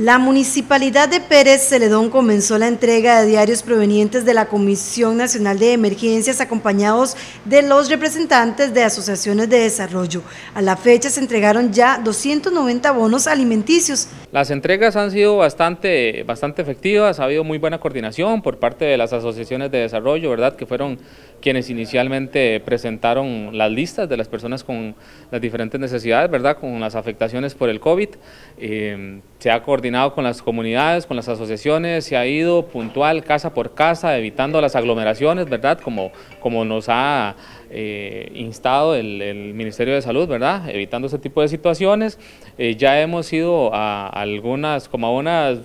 La Municipalidad de Pérez Celedón comenzó la entrega de diarios provenientes de la Comisión Nacional de Emergencias acompañados de los representantes de asociaciones de desarrollo. A la fecha se entregaron ya 290 bonos alimenticios. Las entregas han sido bastante, bastante efectivas, ha habido muy buena coordinación por parte de las asociaciones de desarrollo, ¿verdad? que fueron quienes inicialmente presentaron las listas de las personas con las diferentes necesidades, ¿verdad? con las afectaciones por el COVID. Eh, se ha coordinado con las comunidades, con las asociaciones, se ha ido puntual casa por casa, evitando las aglomeraciones, ¿verdad? Como, como nos ha eh, instado el, Ministerio de Salud, ¿verdad? Evitando ese tipo de situaciones. Eh, ya hemos ido a algunas, como unas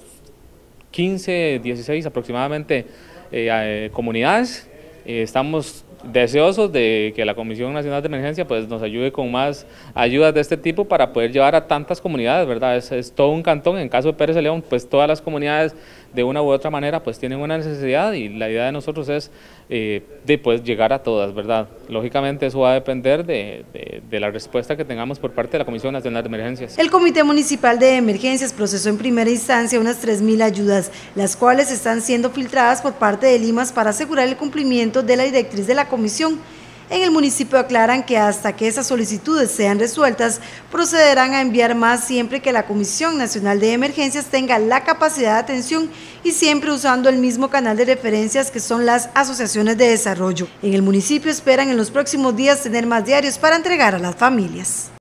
15, 16 aproximadamente eh, comunidades. estamos deseosos de que la Comisión Nacional de Emergencia pues, nos ayude con más ayudas de este tipo para poder llevar a tantas comunidades, ¿verdad? Es, todo un cantón, en caso de Pérez de León, pues todas las comunidades de una u otra manera pues tienen una necesidad y la idea de nosotros es eh, de pues llegar a todas, ¿verdad? Lógicamente eso va a depender de, de, la respuesta que tengamos por parte de la Comisión Nacional de Emergencias. El Comité Municipal de Emergencias procesó en primera instancia unas 3.000 ayudas, las cuales están siendo filtradas por parte de Limas para asegurar el cumplimiento de la directriz de la Comisión en el municipio aclaran que hasta que esas solicitudes sean resueltas, procederán a enviar más siempre que la Comisión Nacional de Emergencias tenga la capacidad de atención y siempre usando el mismo canal de referencias que son las asociaciones de desarrollo. En el municipio esperan en los próximos días tener más diarios para entregar a las familias.